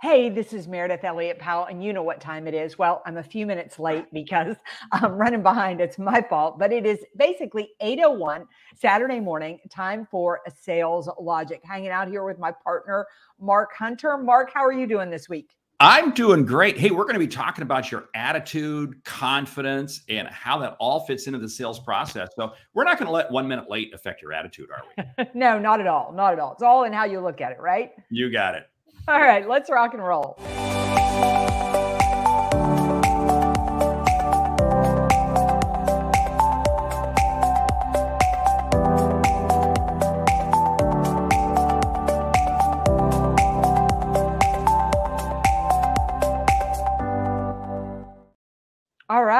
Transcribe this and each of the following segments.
Hey, this is Meridith Elliott Powell, and you know what time it is. Well, I'm a few minutes late because I'm running behind. It's my fault, but it is basically 8:01 Saturday morning, time for a sales logic. Hanging out here with my partner, Mark Hunter. Mark, how are you doing this week? I'm doing great. Hey, we're going to be talking about your attitude, confidence, and how that all fits into the sales process. So, we're not going to let one minute late affect your attitude, are we? no, not at all. Not at all. It's all in how you look at it, right? You got it. All right, let's rock and roll.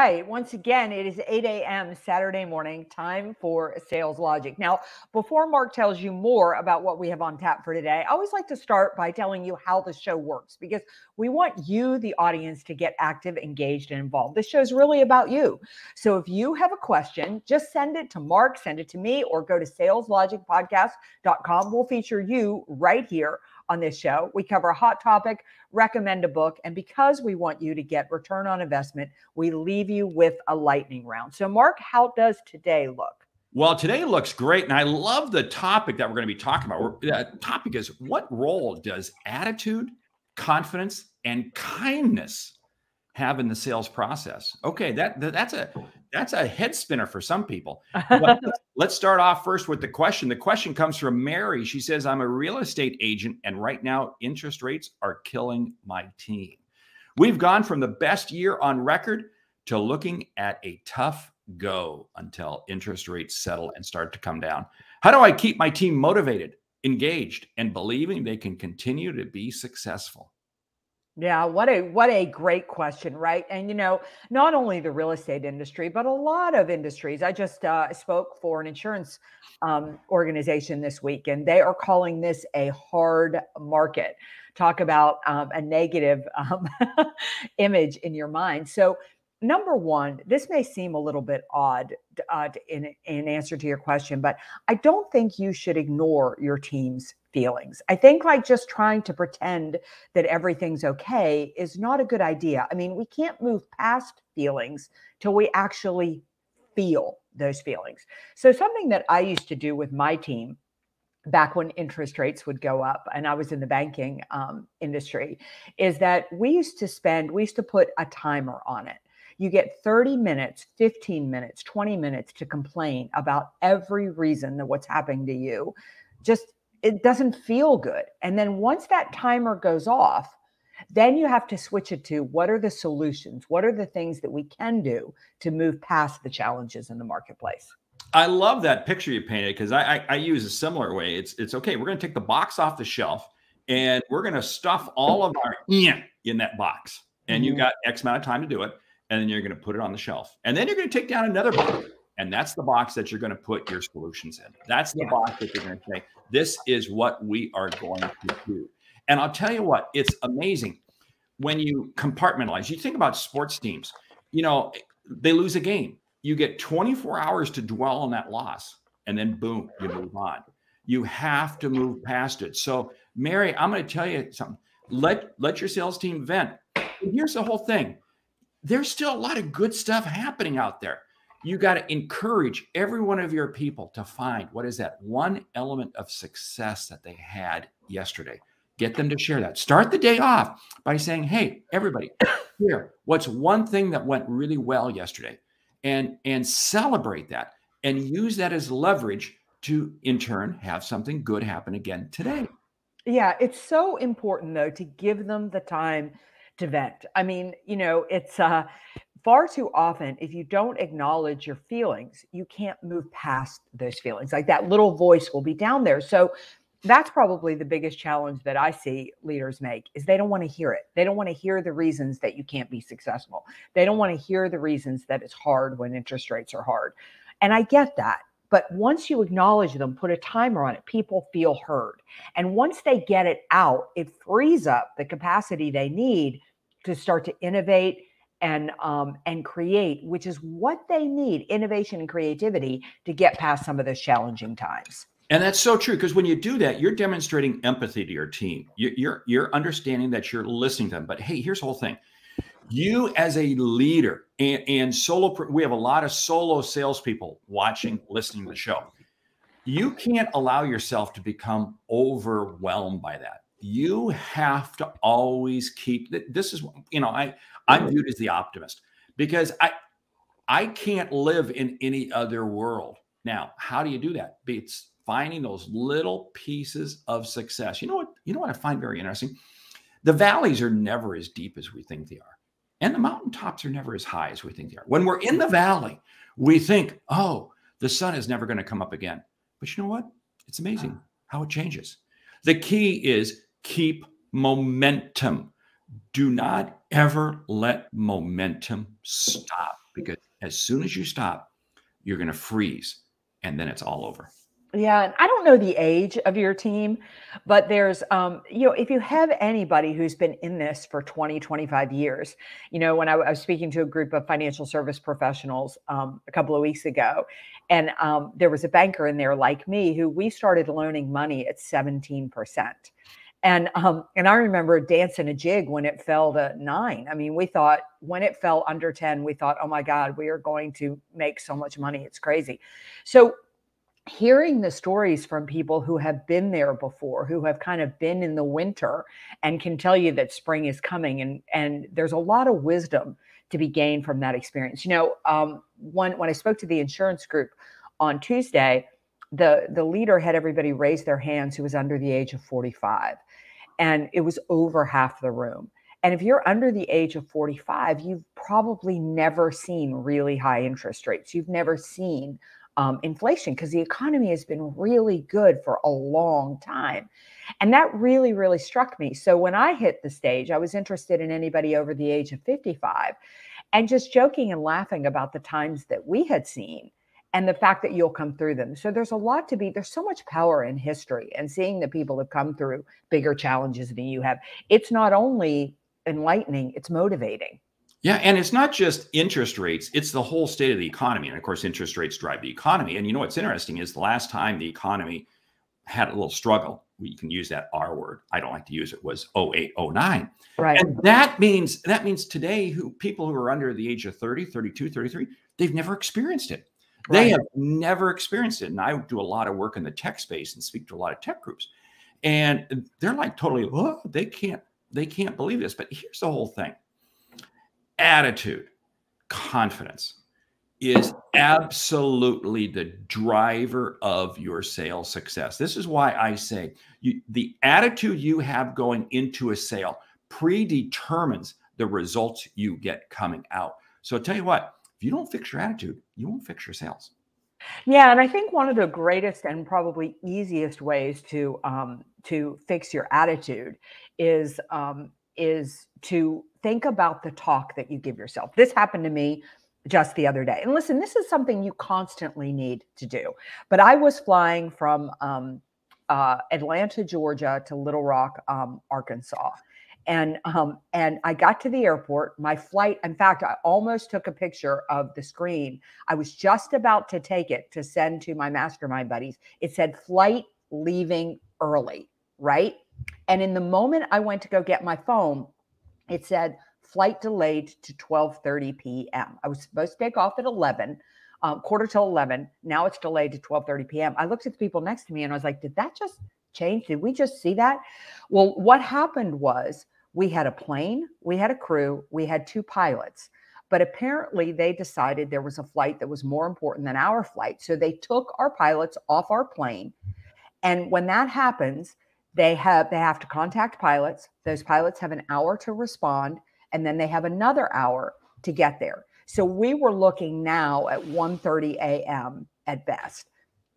Right. Once again, it is 8 a.m. Saturday morning, time for Sales Logic. Now, before Mark tells you more about what we have on tap for today, I always like to start by telling you how the show works because we want you, the audience, to get active, engaged, and involved. This show is really about you. So if you have a question, just send it to Mark, send it to me, or go to saleslogicpodcast.com. We'll feature you right here on this show. We cover a hot topic, recommend a book, and because we want you to get return on investment, we leave you with a lightning round. So, Mark, how does today look? Well, today looks great, and I love the topic that we're going to be talking about. The topic is what role does attitude, confidence, and kindness have in the sales process? Okay, that, that that's a that's a head spinner for some people. let's start off first with the question. The question comes from Mary. She says, I'm a real estate agent, and right now interest rates are killing my team. We've gone from the best year on record to looking at a tough go until interest rates settle and start to come down. How do I keep my team motivated, engaged, and believing they can continue to be successful? Yeah, what a what a great question, right? And you know, not only the real estate industry, but a lot of industries. I just uh, spoke for an insurance um, organization this week, and they are calling this a hard market. Talk about um, a negative um, image in your mind. So, number one, this may seem a little bit odd uh, in in answer to your question, but I don't think you should ignore your team's feelings. I think like just trying to pretend that everything's okay is not a good idea. I mean, we can't move past feelings till we actually feel those feelings. So, something that I used to do with my team back when interest rates would go up and I was in the banking um, industry is that we used to spend, we used to put a timer on it. You get 30 minutes, 15 minutes, 20 minutes to complain about every reason that what's happening to you. Just it doesn't feel good. And then once that timer goes off, then you have to switch it to what are the solutions? What are the things that we can do to move past the challenges in the marketplace? I love that picture you painted because I, I, I use a similar way. It's it's okay. We're going to take the box off the shelf and we're going to stuff all of our in that box. And mm-hmm. you got X amount of time to do it. And then you're going to put it on the shelf. And then you're going to take down another box. And that's the box that you're going to put your solutions in. That's the yeah. box that you're going to say, this is what we are going to do. And I'll tell you what, it's amazing when you compartmentalize. You think about sports teams, you know, they lose a game. You get 24 hours to dwell on that loss, and then boom, you move on. You have to move past it. So, Mary, I'm going to tell you something. Let let your sales team vent. Here's the whole thing. There's still a lot of good stuff happening out there you got to encourage every one of your people to find what is that one element of success that they had yesterday. Get them to share that. Start the day off by saying, "Hey, everybody, here, what's one thing that went really well yesterday?" and and celebrate that and use that as leverage to in turn have something good happen again today. Yeah, it's so important though to give them the time to vent. I mean, you know, it's uh far too often, if you don't acknowledge your feelings, you can't move past those feelings. Like that little voice will be down there. So that's probably the biggest challenge that I see leaders make is they don't want to hear it. They don't want to hear the reasons that you can't be successful. They don't want to hear the reasons that it's hard when interest rates are hard. And I get that. But once you acknowledge them, put a timer on it, people feel heard. And once they get it out, it frees up the capacity they need to start to innovate and um, and create, which is what they need, innovation and creativity to get past some of those challenging times. And that's so true because when you do that, you're demonstrating empathy to your team. You're, you're, you're understanding that you're listening to them. But hey, here's the whole thing: you as a leader and, and solo, we have a lot of solo salespeople watching, listening to the show. You can't allow yourself to become overwhelmed by that. You have to always keep. This is, you know, I I'm viewed as the optimist because I I can't live in any other world. Now, how do you do that? It's finding those little pieces of success. You know what? You know what I find very interesting? The valleys are never as deep as we think they are. And the mountaintops are never as high as we think they are. When we're in the valley, we think, oh, the sun is never going to come up again. But you know what? It's amazing ah. how it changes. The key is keep momentum. Do not ever let momentum stop because as soon as you stop, you're going to freeze and then it's all over. Yeah, and I don't know the age of your team, but there's um, you know, if you have anybody who's been in this for 20, 25 years, you know, when I, was speaking to a group of financial service professionals um, a couple of weeks ago, and um, there was a banker in there like me who we started loaning money at 17%. And um, and I remember dancing a jig when it fell to nine. I mean, we thought when it fell under 10, we thought, oh my God, we are going to make so much money. It's crazy. So hearing the stories from people who have been there before who have kind of been in the winter and can tell you that spring is coming and and there's a lot of wisdom to be gained from that experience you know um, when when i spoke to the insurance group on tuesday the the leader had everybody raise their hands who was under the age of 45 and it was over half the room and if you're under the age of 45 you've probably never seen really high interest rates you've never seen um, inflation because the economy has been really good for a long time. And that really, really struck me. So when I hit the stage, I was interested in anybody over the age of 55 and just joking and laughing about the times that we had seen and the fact that you'll come through them. So there's a lot to be, there's so much power in history and seeing that people have come through bigger challenges than you have. It's not only enlightening, it's motivating. Yeah, and it's not just interest rates, it's the whole state of the economy. And of course, interest rates drive the economy. And you know what's interesting is the last time the economy had a little struggle, we can use that R word. I don't like to use it, was 08, 09. Right. And that means that means today who people who are under the age of 30, 32, 33, they've never experienced it. They right. have never experienced it. And I do a lot of work in the tech space and speak to a lot of tech groups. And they're like totally, oh, they can't, they can't believe this. But here's the whole thing attitude, confidence is absolutely the driver of your sales success. This is why I say you, the attitude you have going into a sale predetermines the results you get coming out. So I'll tell you what, if you don't fix your attitude, you won't fix your sales. Yeah, and I think one of the greatest and probably easiest ways to um, to fix your attitude is um, is to think about the talk that you give yourself. This happened to me just the other day. And listen, this is something you constantly need to do. But I was flying from um, uh, Atlanta, Georgia to Little Rock, um, Arkansas. And um, and I got to the airport. My flight, in fact, I almost took a picture of the screen. I was just about to take it to send to my mastermind buddies. It said flight leaving early, right? And in the moment I went to go get my phone, it said flight delayed to 12:30 p.m. I was supposed to take off at 11, um, quarter till 11. Now it's delayed to 12:30 p.m. I looked at the people next to me and I was like, "Did that just change? Did we just see that?" Well, what happened was we had a plane, we had a crew, we had two pilots. But apparently, they decided there was a flight that was more important than our flight. So they took our pilots off our plane. And when that happens, they have they have to contact pilots those pilots have an hour to respond and then they have another hour to get there so we were looking now at 1.30 a.m at best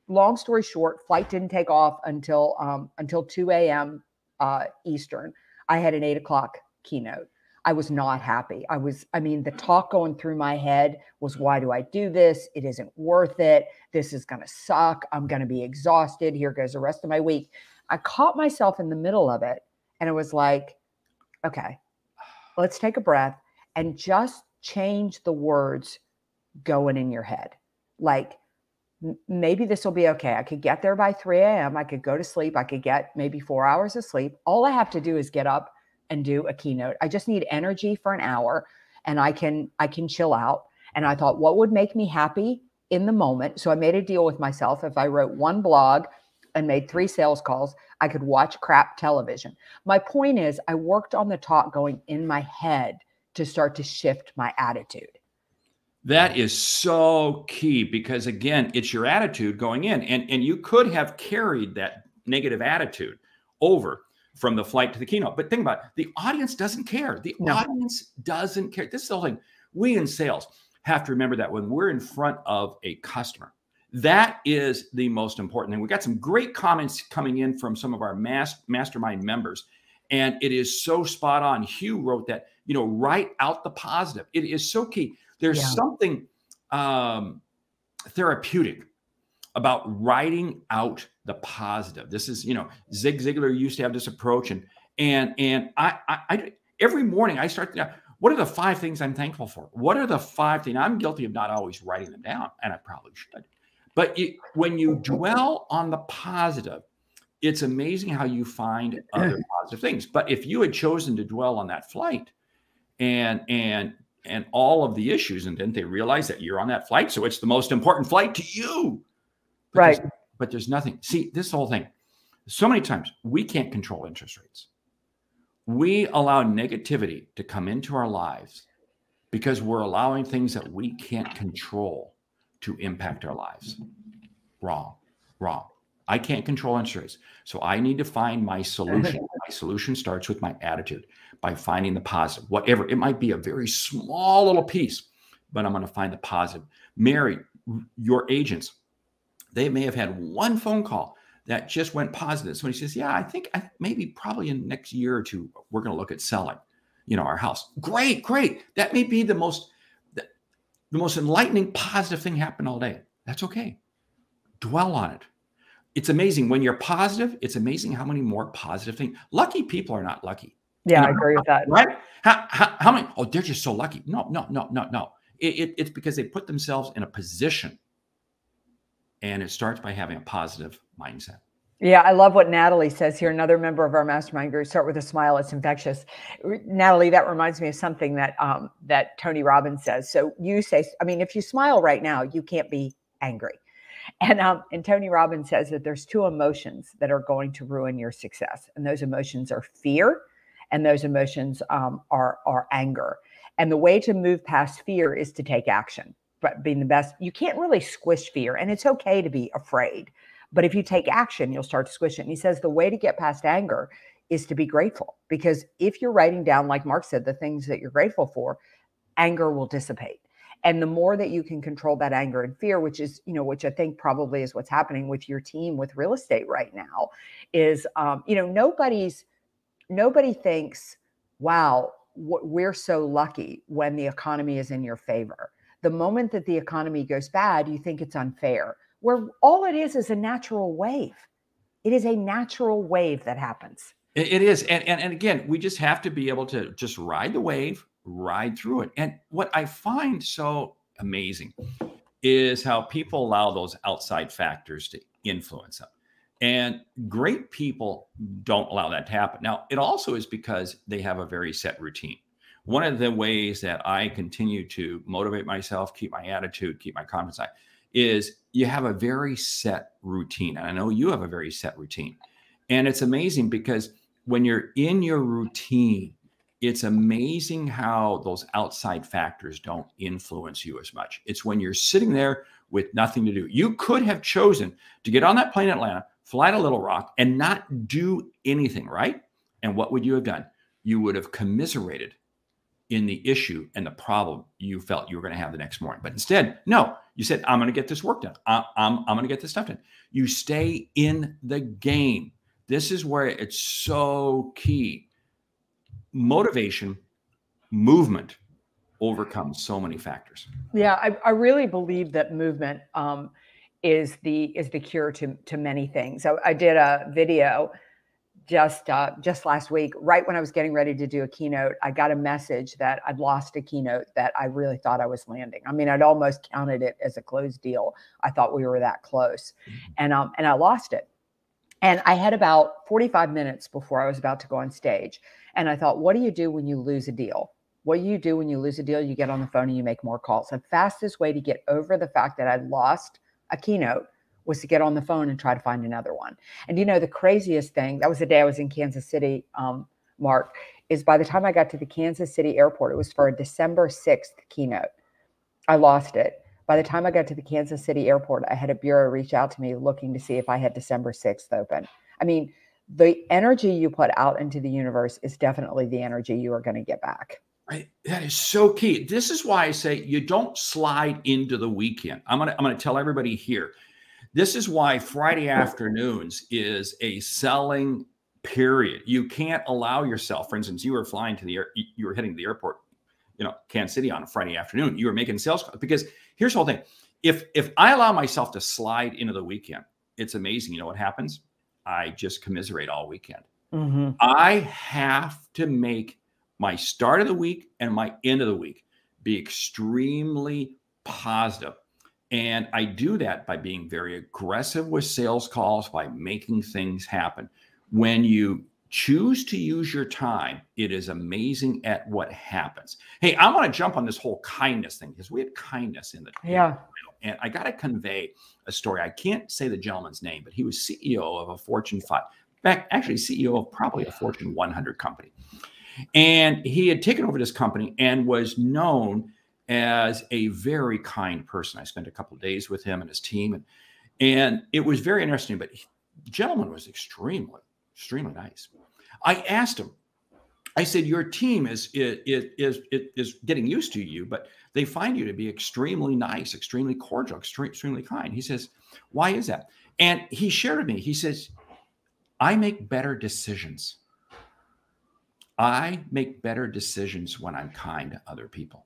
long story short flight didn't take off until um, until 2 a.m uh, eastern i had an 8 o'clock keynote. I was not happy. I was i mean the talk going through my head was why do i do this? It isn't worth it. This is going to suck. I'm going to be exhausted. Here goes the rest of my week. I caught myself in the middle of it and it was like, okay, let's take a breath and just change the words going in your head. Like, maybe this will be okay. I could get there by 3 a.m. I could go to sleep. I could get maybe four hours of sleep. All I have to do is get up and do a keynote. I just need energy for an hour and I can I can chill out. And I thought, what would make me happy in the moment? So I made a deal with myself. If I wrote one blog and made three sales calls, I could watch crap television. My point is, I worked on the talk going in my head to start to shift my attitude. That is so key because again, it's your attitude going in, and and you could have carried that negative attitude over from the flight to the keynote. But think about it, the audience doesn't care. The no. audience doesn't care. This is the whole thing. We in sales have to remember that when we're in front of a customer, that is the most important thing. We got some great comments coming in from some of our mass, mastermind members, and it is so spot on. Hugh wrote that, you know, write out the positive. It is so key. There's yeah. something um, therapeutic about writing out the positive. This is, you know, Zig Ziglar used to have this approach, and and and I, I, I every morning I start. To, what are the five things I'm thankful for? What are the five things? I'm guilty of not always writing them down, and I probably should. But you, when you dwell on the positive, it's amazing how you find other positive things. But if you had chosen to dwell on that flight and and and all of the issues, and didn't they realize that you're on that flight, so it's the most important flight to you. But right. There's, but there's nothing. See, this whole thing. So many times we can't control interest rates. We allow negativity to come into our lives because we're allowing things that we can't control to impact our lives. Wrong, wrong. I can't control interest rates. So I need to find my solution. My solution starts with my attitude by finding the positive, whatever it might be, a very small little piece, but I'm going to find the positive. Mary, your agents, they may have had one phone call that just went positive. Somebody says, "Yeah, I think I, maybe probably in next year or two we're going to look at selling, you know, our house." Great, great. That may be the most the most enlightening, positive thing happened all day. That's okay. Dwell on it. It's amazing when you're positive. It's amazing how many more positive things. Lucky people are not lucky. Yeah, you know, I agree with that. Right? How, how, how, many? Oh, they're just so lucky. No, no, no, no, no. It, it, it's because they put themselves in a position, and it starts by having a positive mindset. Yeah, I love what Natalie says here. Another member of our mastermind group. Start with a smile; it's infectious. Natalie, that reminds me of something that um, that Tony Robbins says. So you say, I mean, if you smile right now, you can't be angry. And um, and Tony Robbins says that there's two emotions that are going to ruin your success, and those emotions are fear, and those emotions um, are are anger. And the way to move past fear is to take action. But being the best, you can't really squish fear, and it's okay to be afraid. But if you take action, you'll start to squish it. And he says the way to get past anger is to be grateful, because if you're writing down, like Mark said, the things that you're grateful for, anger will dissipate and the more that you can control that anger and fear which is you know which i think probably is what's happening with your team with real estate right now is um, you know nobody's nobody thinks wow we're so lucky when the economy is in your favor. The moment that the economy goes bad you think it's unfair where all it is is a natural wave. It is a natural wave that happens. It is and, and and again we just have to be able to just ride the wave ride through it. And what I find so amazing is how people allow those outside factors to influence them. And great people don't allow that to happen. Now, it also is because they have a very set routine. One of the ways that I continue to motivate myself, keep my attitude, keep my confidence high, is you have a very set routine. And I know you have a very set routine. And it's amazing because when you're in your routine, it's amazing how those outside factors don't influence you as much. It's when you're sitting there with nothing to do. You could have chosen to get on that plane Atlanta, fly to Little Rock, and not do anything, right? And what would you have done? You would have commiserated in the issue and the problem you felt you were going to have the next morning. But instead, no, you said, I'm going to get this work done. I, I'm, I'm going to get this stuff done. You stay in the game. This is where it's so key motivation, movement overcomes so many factors. Yeah, I, I really believe that movement um, is the is the cure to to many things. I, I did a video just uh, just last week, right when I was getting ready to do a keynote, I got a message that I'd lost a keynote that I really thought I was landing. I mean, I'd almost counted it as a closed deal. I thought we were that close, mm-hmm. and um, and I lost it. And I had about 45 minutes before I was about to go on stage, and I thought, what do you do when you lose a deal? What do you do when you lose a deal? You get on the phone and you make more calls. The fastest way to get over the fact that I'd lost a keynote was to get on the phone and try to find another one. And you know, the craziest thing that was the day I was in Kansas City, um, Mark, is by the time I got to the Kansas City airport, it was for a December 6th keynote. I lost it. By the time I got to the Kansas City airport, I had a bureau reach out to me looking to see if I had December 6th open. I mean, the energy you put out into the universe is definitely the energy you are going to get back. Right. That is so key. This is why I say you don't slide into the weekend. I'm gonna I'm gonna tell everybody here this is why Friday afternoons is a selling period. You can't allow yourself, for instance, you were flying to the air, you were heading to the airport, you know, Kansas City on a Friday afternoon. You were making sales calls because here's the whole thing. If if I allow myself to slide into the weekend, it's amazing. You know what happens? I just commiserate all weekend. Mm-hmm. I have to make my start of the week and my end of the week be extremely positive. And I do that by being very aggressive with sales calls, by making things happen. When you choose to use your time, it is amazing at what happens. Hey, I want to jump on this whole kindness thing because we had kindness in the yeah. And I got to convey a story. I can't say the gentleman's name, but he was CEO of a Fortune 5, back actually CEO of probably a Fortune 100 company. And he had taken over this company and was known as a very kind person. I spent a couple of days with him and his team, and and it was very interesting. But he, the gentleman was extremely, extremely nice. I asked him. I said, "Your team is is is is getting used to you, but they find you to be extremely nice, extremely cordial, extremely kind." He says, "Why is that?" And he shared with me. He says, "I make better decisions. I make better decisions when I'm kind to other people."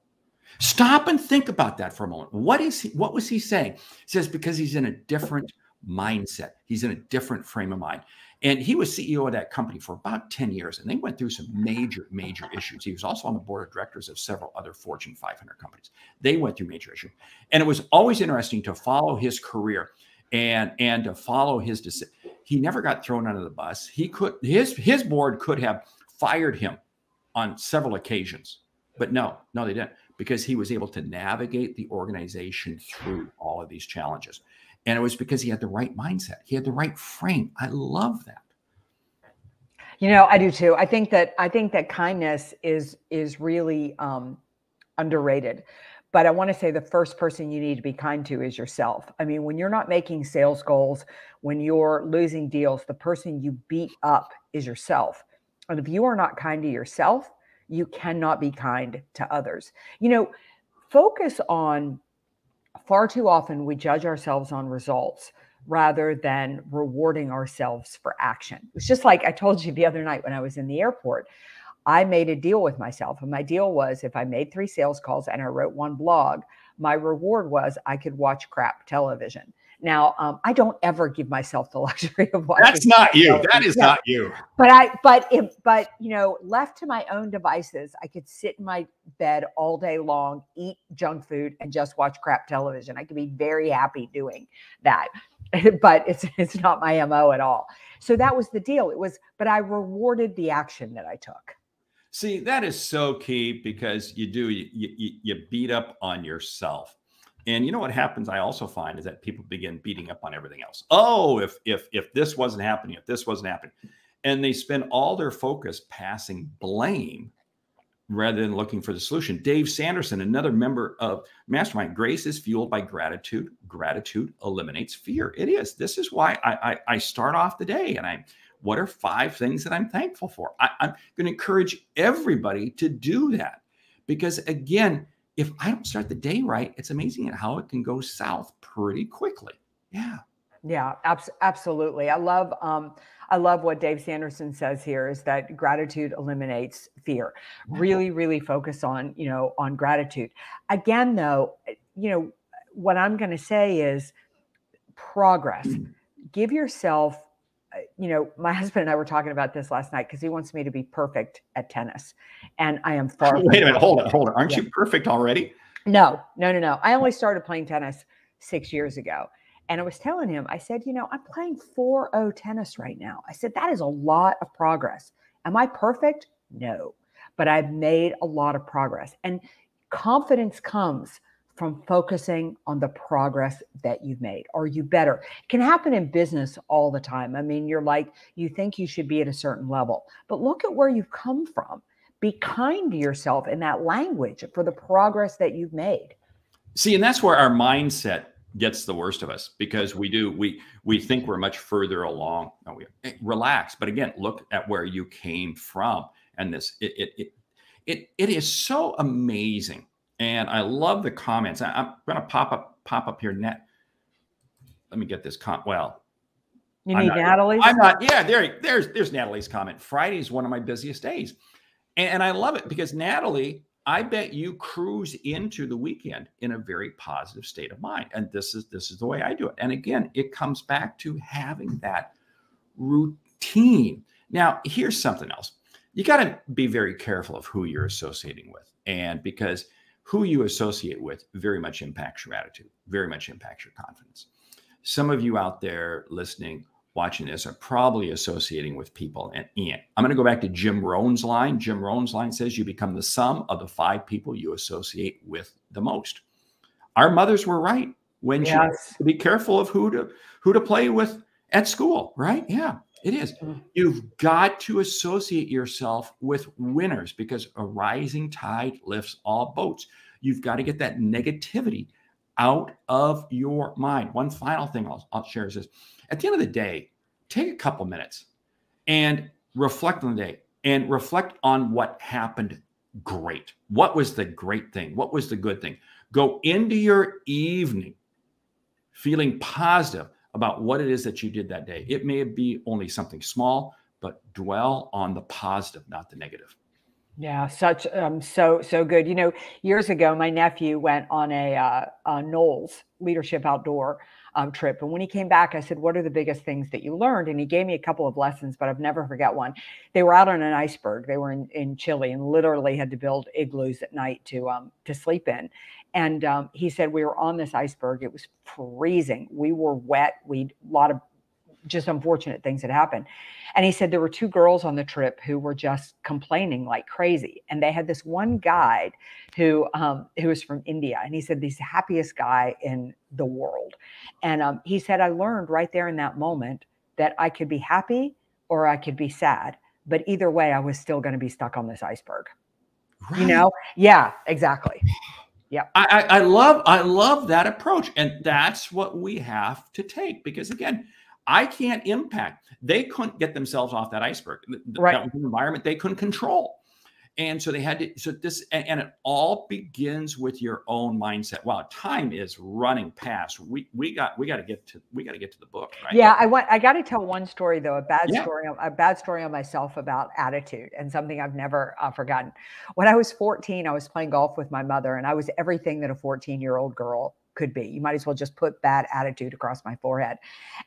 Stop and think about that for a moment. What is he, what was he saying? He says because he's in a different mindset. He's in a different frame of mind. And he was CEO of that company for about 10 years, and they went through some major, major issues. He was also on the board of directors of several other Fortune 500 companies. They went through major issues. And it was always interesting to follow his career and and to follow his decision. He never got thrown under the bus. He could his his board could have fired him on several occasions, but no, no, they didn't because he was able to navigate the organization through all of these challenges. And it was because he had the right mindset, he had the right frame. I love that. You know, I do too. I think that I think that kindness is is really um, underrated. But I want to say the first person you need to be kind to is yourself. I mean, when you're not making sales goals, when you're losing deals, the person you beat up is yourself. And if you are not kind to yourself, you cannot be kind to others. You know, focus on far too often we judge ourselves on results rather than rewarding ourselves for action. It's just like I told you the other night when I was in the airport. I made a deal with myself, and my deal was if I made three sales calls and I wrote one blog, my reward was I could watch crap television. Now, um, I don't ever give myself the luxury of watching. That's not you. That is not you. But I, but if, but you know, left to my own devices, I could sit in my bed all day long, eat junk food, and just watch crap television. I could be very happy doing that, but it's it's not my mo at all. So that was the deal. It was, but I rewarded the action that I took. See, that is so key because you do you, you, you beat up on yourself and you know what happens? I also find is that people begin beating up on everything else. Oh, if if if this wasn't happening, if this wasn't happening, and they spend all their focus passing blame rather than looking for the solution. Dave Sanderson, another member of Mastermind, grace is fueled by gratitude. Gratitude eliminates fear. It is. This is why I I, I start off the day and I'm. What are five things that I'm thankful for? I, I'm going to encourage everybody to do that because again if I don't start the day right, it's amazing at how it can go south pretty quickly. Yeah. Yeah, abs- absolutely. I love um, I love what Dave Sanderson says here is that gratitude eliminates fear. Really, really focus on, you know, on gratitude. Again, though, you know, what I'm going to say is progress. Mm. Give yourself you know, my husband and I were talking about this last night because he wants me to be perfect at tennis, and I am far. Wait a minute, hold on, hold on. Aren't yeah. you perfect already? No, no, no, no. I only started playing tennis six years ago. And I was telling him, I said, you know, I'm playing 4 0 tennis right now. I said, that is a lot of progress. Am I perfect? No, but I've made a lot of progress. And confidence comes from focusing on the progress that you've made. Are you better? It can happen in business all the time. I mean, you're like, you think you should be at a certain level, but look at where you've come from. Be kind to yourself in that language for the progress that you've made. See, and that's where our mindset gets the worst of us because we do we we think we're much further along. No, we eh, relax, but again, look at where you came from, and this it it it it, it is so amazing, and I love the comments. I, am going to pop up pop up here. Net. Let me get this com. Well, you need Natalie. I'm not. Yeah, there. There's there's Natalie's comment. Friday is one of my busiest days, and, and I love it because Natalie I bet you cruise into the weekend in a very positive state of mind. And this is this is the way I do it. And again, it comes back to having that routine. Now, here's something else. You got to be very careful of who you're associating with. And because who you associate with very much impacts your attitude, very much impacts your confidence. Some of you out there listening watching this are probably associating with people. And Ian, I'm going to go back to Jim Rohn's line. Jim Rohn's line says you become the sum of the five people you associate with the most. Our mothers were right when yes. she be careful of who to who to play with at school, right? Yeah, it is. Mm-hmm. You've got to associate yourself with winners because a rising tide lifts all boats. You've got to get that negativity out of your mind. One final thing I'll, I'll share is this at the end of the day, take a couple minutes and reflect on the day and reflect on what happened great. What was the great thing? What was the good thing? Go into your evening feeling positive about what it is that you did that day. It may be only something small, but dwell on the positive, not the negative. Yeah, such um, so so good. You know, years ago, my nephew went on a, uh, a NOLS Leadership Outdoor um, trip, and when he came back, I said, "What are the biggest things that you learned?" And he gave me a couple of lessons, but I've never forget one. They were out on an iceberg. They were in, in Chile and literally had to build igloos at night to um, to sleep in. And um, he said we were on this iceberg. It was freezing. We were wet. We a lot of just unfortunate things had happened. And he said there were two girls on the trip who were just complaining like crazy. And they had this one guide who um, who was from India, and he said he's the happiest guy in the world. And um, he said I learned right there in that moment that I could be happy or I could be sad, but either way, I was still going to be stuck on this iceberg. Right. You know? Yeah, exactly. Yeah. I, I love I love that approach. And that's what we have to take because again, I can't impact. They couldn't get themselves off that iceberg. Right. That was an environment they couldn't control. And so they had to, so this, and, and, it all begins with your own mindset. Wow, time is running past. We we got we got to get to we got to get to the book, right? Yeah, I want I got to tell one story though, a bad yeah. story, a bad story on myself about attitude and something I've never uh, forgotten. When I was 14, I was playing golf with my mother, and I was everything that a 14 year old girl could be. You might as well just put bad attitude across my forehead.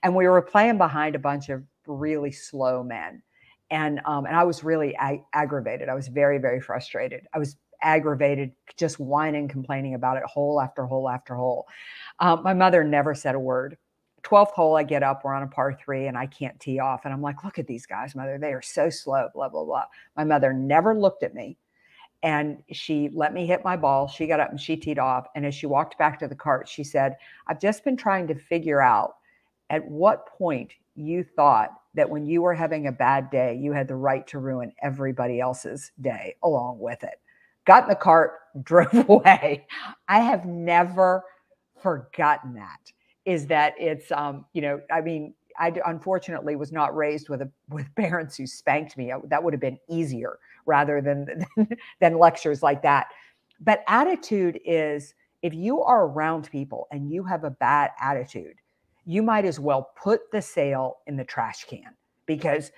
And we were playing behind a bunch of really slow men. And um, and I was really ag- aggravated. I was very, very frustrated. I was aggravated, just whining, complaining about it, hole after hole after hole. Um, my mother never said a word. 12th hole, I get up, we're on a par three, and I can't tee off. And I'm like, look at these guys, mother. They are so slow, blah, blah, blah. My mother never looked at me and she let me hit my ball. She got up and she teed off. And as she walked back to the cart, she said, I've just been trying to figure out at what point you thought that when you were having a bad day, you had the right to ruin everybody else's day along with it. Got in the cart, drove away. I have never forgotten that. Is that it's, um, you know, I mean, I unfortunately was not raised with a with parents who spanked me. That would have been easier rather than, than, than lectures like that. But attitude is if you are around people and you have a bad attitude, you might as well put the sale in the trash can because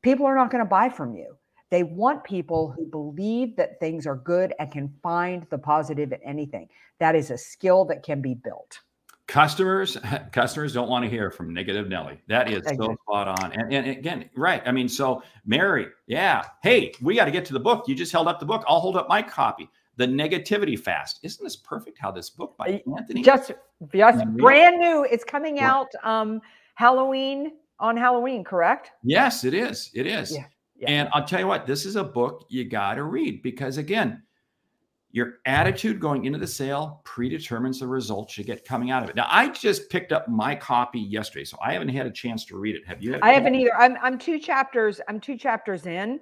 people are not going to buy from you. They want people who believe that things are good and can find the positive in anything. That is a skill that can be built. customers customers don't want to hear from negative Nelly. That is so spot on. And, and again, right. I mean, so Mary, yeah. Hey, we got to get to the book. You just held up the book. I'll hold up my copy. The Negativity Fast. Isn't this perfect how this book by Anthony? Just, just brand new. It's coming out um Halloween on Halloween, correct? Yes, it is. It is. Yeah. yeah. And I'll tell you what, this is a book you got to read because again, your attitude going into the sale predetermines the results you get coming out of it. Now, I just picked up my copy yesterday, so I haven't had a chance to read it. Have you? I haven't either. I'm I'm two chapters. I'm two chapters in,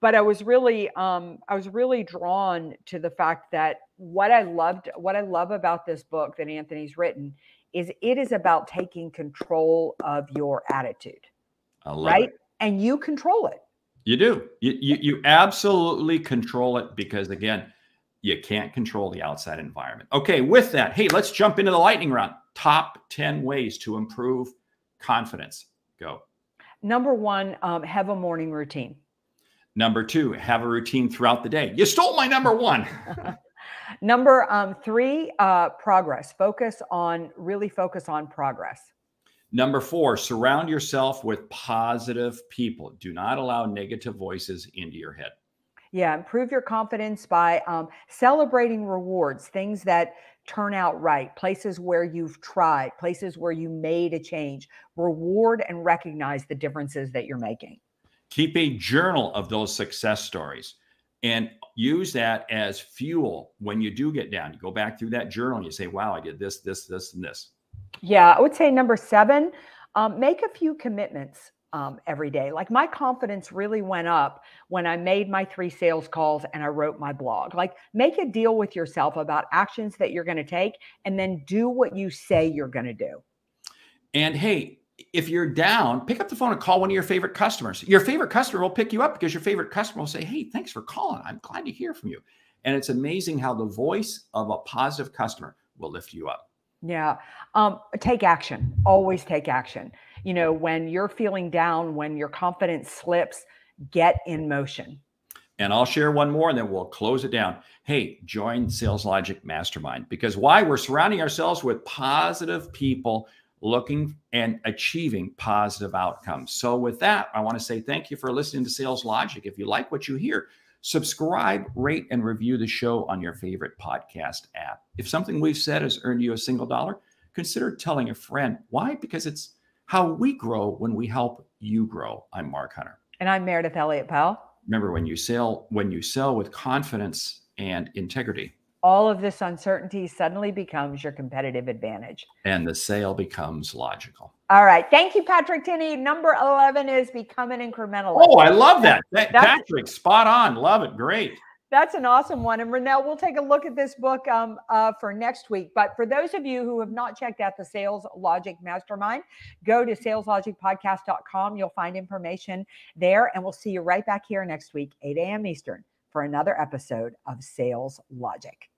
but I was really um I was really drawn to the fact that what I loved, what I love about this book that Anthony's written is it is about taking control of your attitude. right? It. And you control it. You do. You, you you absolutely control it because again you can't control the outside environment. Okay, with that, hey, let's jump into the lightning round. Top 10 ways to improve confidence. Go. Number one, um, have a morning routine. Number two, have a routine throughout the day. You stole my number one. number um, three, uh, progress. Focus on, really focus on progress. Number four, surround yourself with positive people. Do not allow negative voices into your head. Yeah, improve your confidence by um, celebrating rewards, things that turn out right, places where you've tried, places where you made a change. Reward and recognize the differences that you're making. Keep a journal of those success stories and use that as fuel when you do get down. You go back through that journal and you say, wow, I did this, this, this, and this. Yeah, I would say number seven, um, make a few commitments um, every day. Like my confidence really went up when I made my three sales calls and I wrote my blog. Like make a deal with yourself about actions that you're going to take and then do what you say you're going to do. And hey, if you're down, pick up the phone and call one of your favorite customers. Your favorite customer will pick you up because your favorite customer will say, Hey, thanks for calling. I'm glad to hear from you. And it's amazing how the voice of a positive customer will lift you up. Yeah. Um, take action. Always take action you know, when you're feeling down, when your confidence slips, get in motion. And I'll share one more and then we'll close it down. Hey, join Sales Logic Mastermind because why? We're surrounding ourselves with positive people looking and achieving positive outcomes. So, with that, I want to say thank you for listening to Sales Logic. If you like what you hear, subscribe, rate, and review the show on your favorite podcast app. If something we've said has earned you a single dollar, consider telling a friend. Why? Because it's how we grow when we help you grow. I'm Mark Hunter. And I'm Meridith Elliott Powell. Remember, when you sell, when you sell with confidence and integrity, all of this uncertainty suddenly becomes your competitive advantage. And the sale becomes logical. All right. Thank you, Patrick Tinney. Number 11 is become an incrementalist. Oh, I love that. Patrick, spot on. Love it. Great. That's an awesome one. And Renell, we'll take a look at this book um, uh, for next week. But for those of you who have not checked out the Sales Logic Mastermind, go to saleslogicpodcast.com. You'll find information there. And we'll see you right back here next week, 8 a.m. Eastern, for another episode of Sales Logic.